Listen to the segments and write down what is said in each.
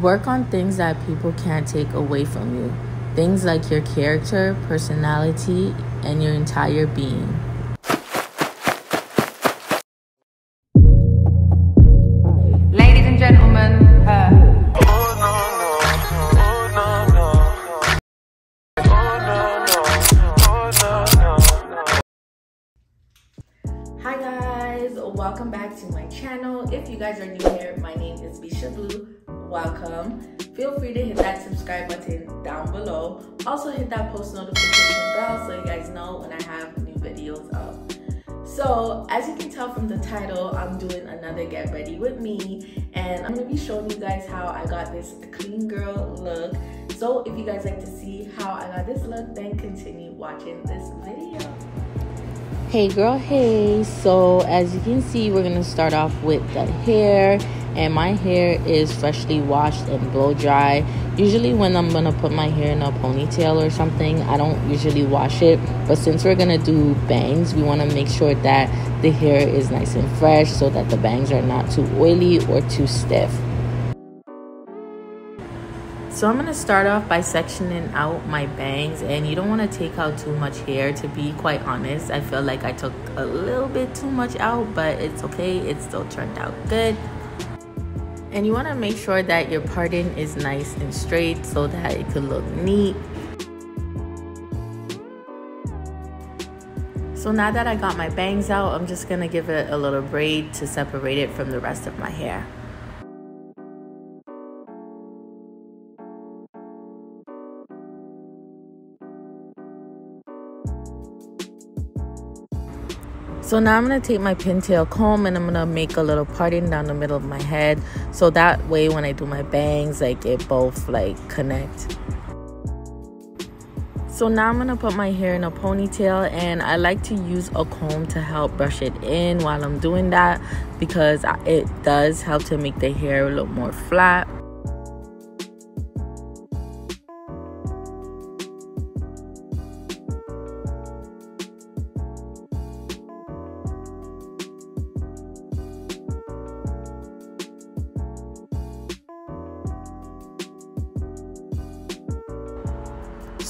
Work on things that people can't take away from you. Things like your character, personality, and your entire being. Ladies and gentlemen, her. Hi guys, welcome back to my channel. If you guys are new Welcome. Feel free to hit that subscribe button down below. Also hit that post notification bell so you guys know when I have new videos up. So as you can tell from the title, I'm doing another get ready with me and I'm gonna be showing you guys how I got this clean girl look. So if you guys like to see how I got this look, then continue watching this video. Hey girl, hey. So as you can see, we're gonna start off with the hair and my hair is freshly washed and blow dry. Usually when I'm gonna put my hair in a ponytail or something, I don't usually wash it. But since we're gonna do bangs, we wanna make sure that the hair is nice and fresh so that the bangs are not too oily or too stiff. So I'm going to start off by sectioning out my bangs and you don't want to take out too much hair to be quite honest. I feel like I took a little bit too much out but it's okay. It still turned out good. And you want to make sure that your parting is nice and straight so that it could look neat. So now that I got my bangs out, I'm just going to give it a little braid to separate it from the rest of my hair. So now I'm going to take my pintail comb and I'm going to make a little parting down the middle of my head. So that way when I do my bangs, like it both like connect. So now I'm going to put my hair in a ponytail and I like to use a comb to help brush it in while I'm doing that because it does help to make the hair look more flat.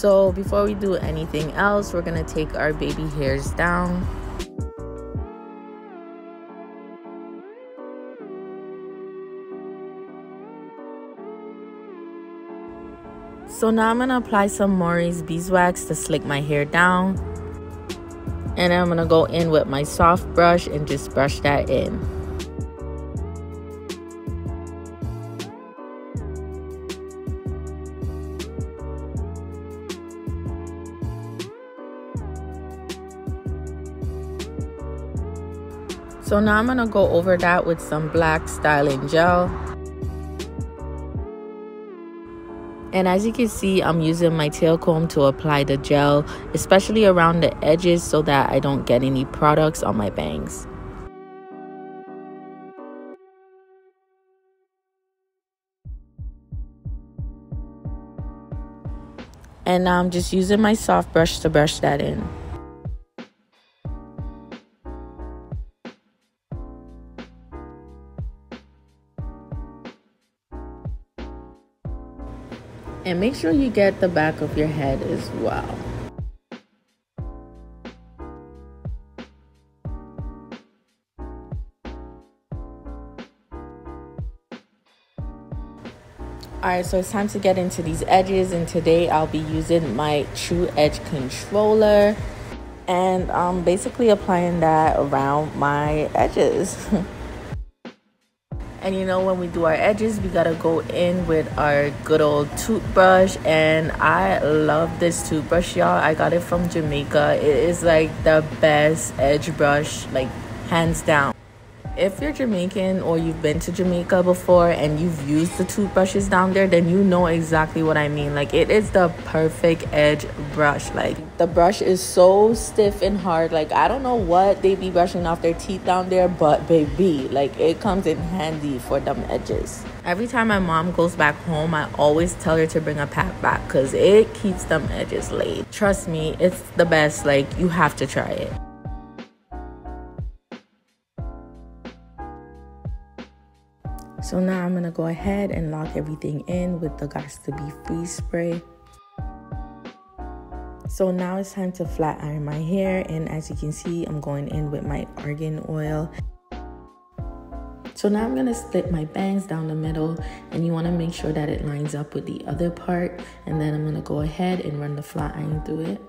So before we do anything else, we're gonna take our baby hairs down. So now I'm gonna apply some Murray's beeswax to slick my hair down. And I'm gonna go in with my soft brush and just brush that in. So now I'm gonna go over that with some black styling gel. And as you can see, I'm using my tail comb to apply the gel, especially around the edges so that I don't get any products on my bangs. And now I'm just using my soft brush to brush that in. And make sure you get the back of your head as well. Alright, so it's time to get into these edges and today I'll be using my True Edge Controller and I'm basically applying that around my edges. And you know, when we do our edges, we gotta go in with our good old toothbrush. And I love this toothbrush, y'all. I got it from Jamaica. It is like the best edge brush, like hands down. If you're Jamaican or you've been to Jamaica before and you've used the toothbrushes down there, then you know exactly what I mean. Like, it is the perfect edge brush. Like, the brush is so stiff and hard. Like, I don't know what they be brushing off their teeth down there, but baby, like, it comes in handy for them edges. Every time my mom goes back home, I always tell her to bring a pack back because it keeps them edges laid. Trust me, it's the best. Like, you have to try it. So now I'm gonna go ahead and lock everything in with the Got to Be Free spray. So now it's time to flat iron my hair and as you can see I'm going in with my argan oil. So now I'm to split my bangs down the middle and you want to make sure that it lines up with the other part and then I'm to go ahead and run the flat iron through it.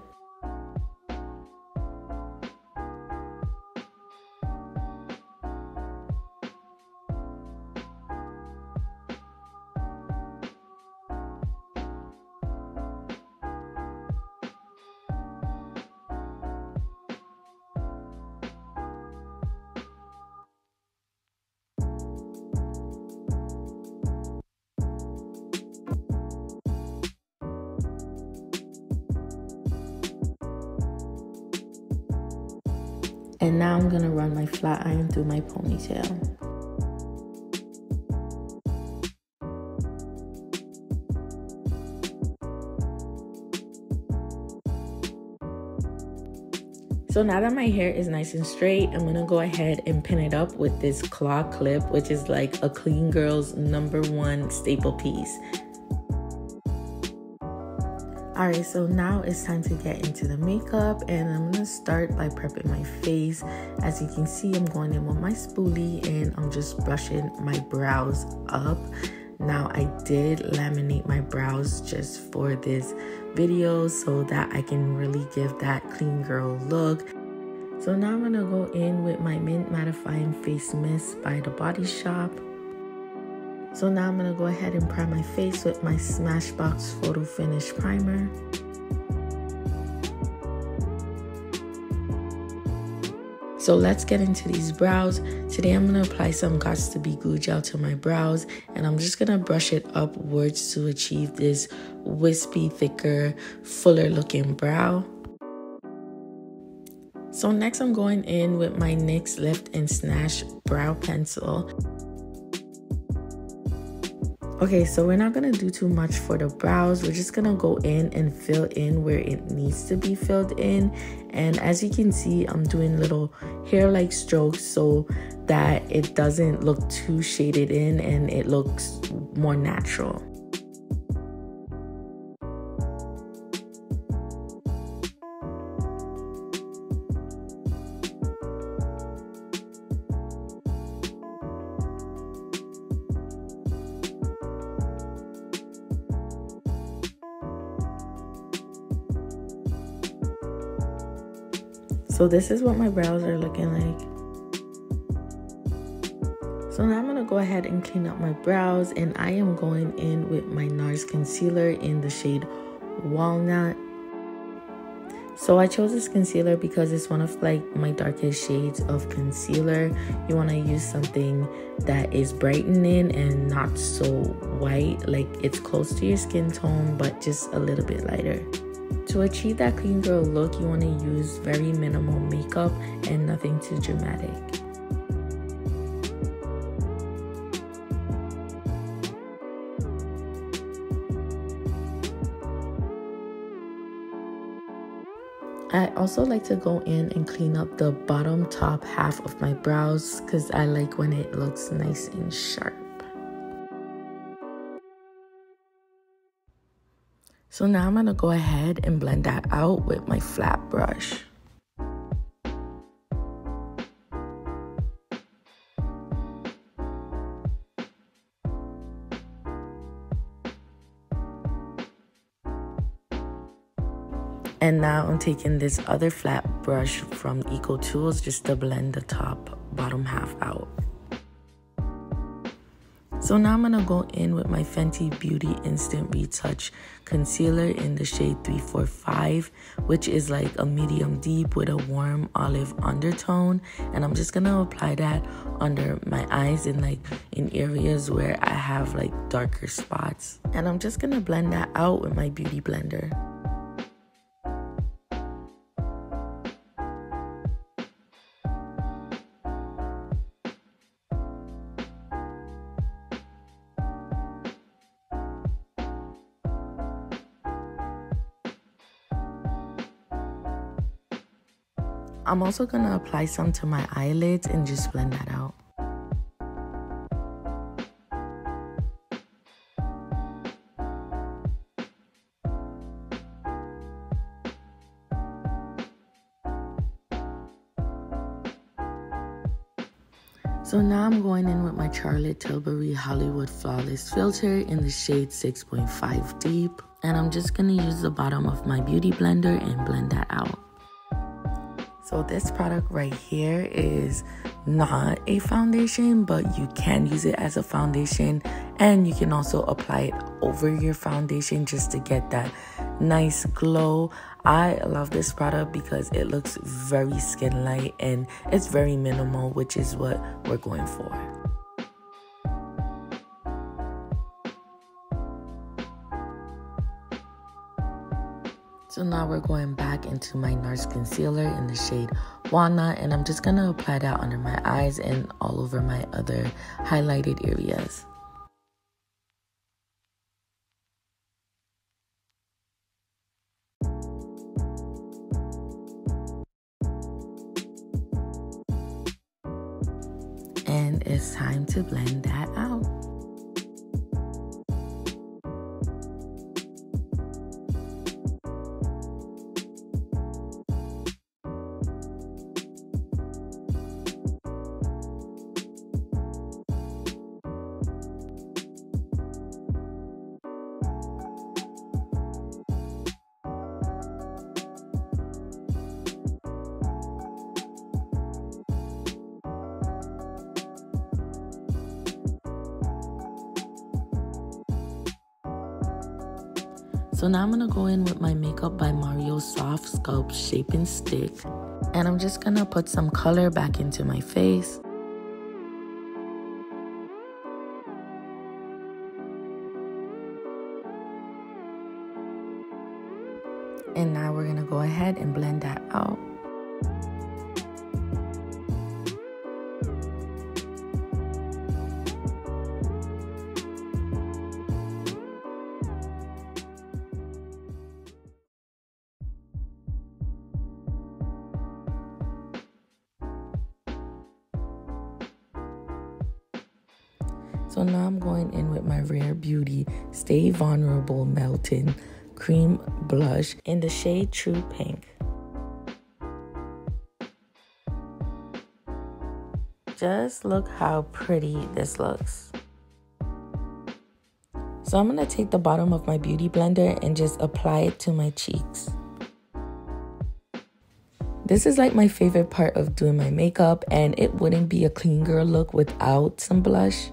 And now I'm gonna run my flat iron through my ponytail. So now that my hair is nice and straight, I'm gonna go ahead and pin it up with this claw clip, which is like a clean girl's number one staple piece. Alright, so now it's time to get into the makeup and I'm gonna start by prepping my face. As you can see, I'm going in with my spoolie and I'm just brushing my brows up. Now I did laminate my brows just for this video so that I can really give that clean girl look. So now I'm gonna go in with my Mint Mattifying Face Mist by The Body Shop. So now I'm going to go ahead and prime my face with my Smashbox Photo Finish Primer. So let's get into these brows. Today I'm going to apply some Gots to Be Glue Gel to my brows and I'm just going to brush it upwards to achieve this wispy, thicker, fuller looking brow. So next I'm going in with my NYX Lift and Snatch Brow Pencil. Okay, so we're not gonna do too much for the brows. We're just gonna go in and fill in where it needs to be filled in. And as you can see, I'm doing little hair-like strokes so that it doesn't look too shaded in and it looks more natural. So this is what my brows are looking like. So now I'm going to go ahead and clean up my brows and I am going in with my NARS concealer in the shade Walnut. So I chose this concealer because it's one of like my darkest shades of concealer. You want to use something that is brightening and not so white, like it's close to your skin tone but just a little bit lighter. To achieve that clean girl look, you want to use very minimal makeup and nothing too dramatic. I also like to go in and clean up the bottom top half of my brows because I like when it looks nice and sharp. So now I'm gonna go ahead and blend that out with my flat brush. And now I'm taking this other flat brush from Eco Tools just to blend the top bottom half out. So now I'm gonna go in with my Fenty Beauty Instant Retouch Concealer in the shade 345, which is like a medium deep with a warm olive undertone. And I'm just gonna apply that under my eyes and like in areas where I have like darker spots. And I'm just gonna blend that out with my beauty blender. I'm also gonna apply some to my eyelids and just blend that out. So now I'm going in with my Charlotte Tilbury Hollywood Flawless Filter in the shade 6.5 Deep. And I'm just going to use the bottom of my beauty blender and blend that out. So this product right here is not a foundation, but you can use it as a foundation and you can also apply it over your foundation just to get that nice glow. I love this product because it looks very skin light and it's very minimal, which is what we're going for. So now we're going back into my NARS concealer in the shade Walnut and I'm just going to apply that under my eyes and all over my other highlighted areas. and it's time to blend that out. So now I'm gonna go in with my Makeup by Mario Soft Sculpt Shaping Stick. And I'm just gonna put some color back into my face. So now I'm going in with my Rare Beauty Stay Vulnerable Melting Cream Blush in the shade True Pink. Just look how pretty this looks. So I'm going to take the bottom of my beauty blender and just apply it to my cheeks. This is like my favorite part of doing my makeup and it wouldn't be a clean girl look without some blush.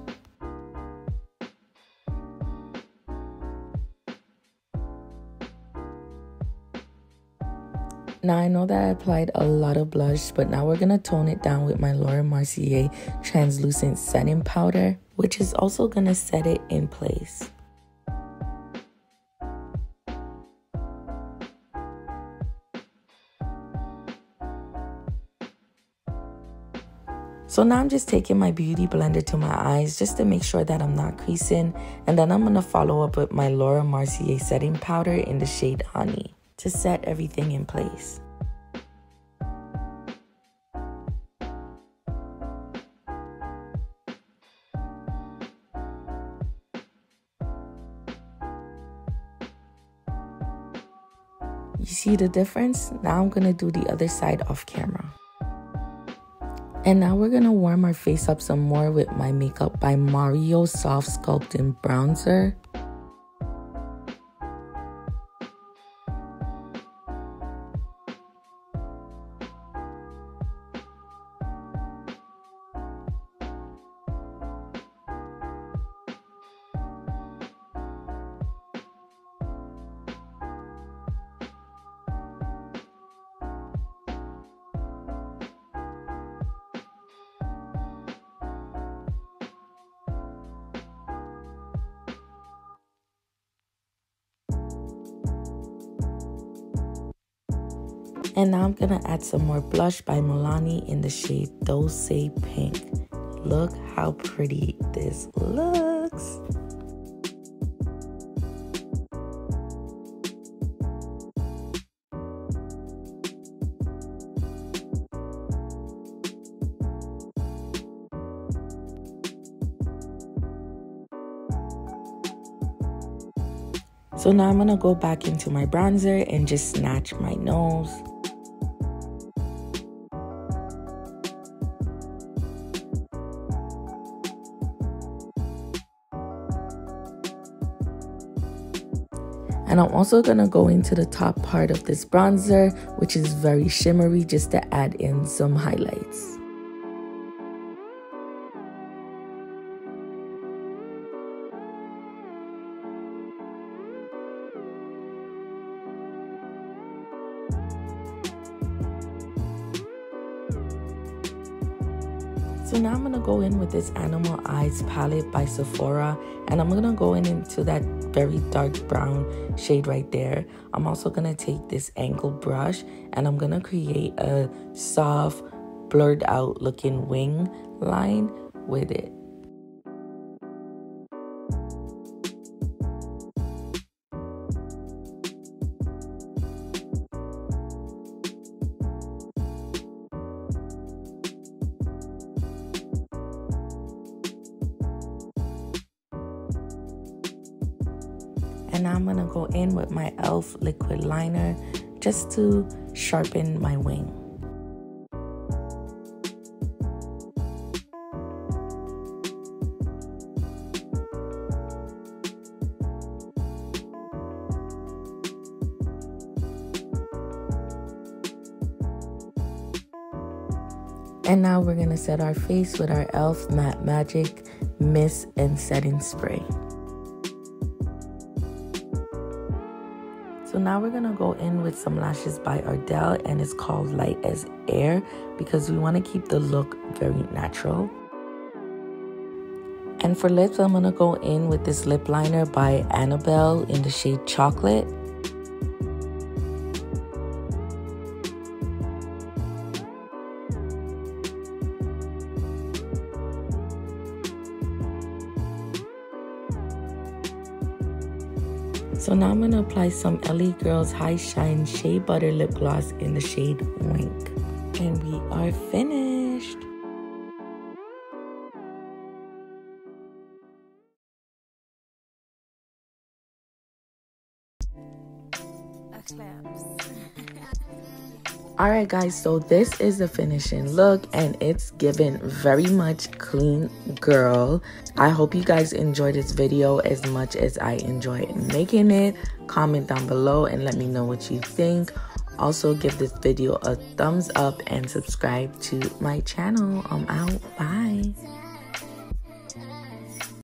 Now I know that I applied a lot of blush, but now we're gonna tone it down with my Laura Mercier translucent setting powder, which is also gonna set it in place. So now I'm just taking my beauty blender to my eyes just to make sure that I'm not creasing. And then I'm going to follow up with my Laura Mercier setting powder in the shade Honey to set everything in place. You see the difference? Now I'm gonna do the other side off camera. And now we're gonna warm our face up some more with my Makeup by Mario Soft Sculpting Bronzer. And now I'm gonna add some more blush by Milani in the shade Dolce Pink. Look how pretty this looks. So now I'm gonna go back into my bronzer and just snatch my nose. And I'm also going to go into the top part of this bronzer, which is very shimmery, just to add in some highlights. In with this Animal Eyes palette by Sephora. And I'm to go in into that very dark brown shade right there. I'm also to take this angle brush and I'm to create a soft, blurred out looking wing line with it. In with my e.l.f. liquid liner just to sharpen my wing. And now we're gonna set our face with our e.l.f. Matte Magic Mist and Setting Spray. Now we're gonna go in with some lashes by Ardell and it's called Light as Air because we wanna keep the look very natural. And for lips, I'm gonna go in with this lip liner by Annabelle in the shade Chocolate. So now I'm going to apply some LA Girls High Shine Shea Butter Lip Gloss in the shade Wink. And we are finished. Alright guys, so this is the finishing look and it's given very much clean girl. I hope you guys enjoyed this video as much as I enjoyed making it. Comment down below and let me know what you think. Also give this video a thumbs up and subscribe to my channel. I'm out. Bye.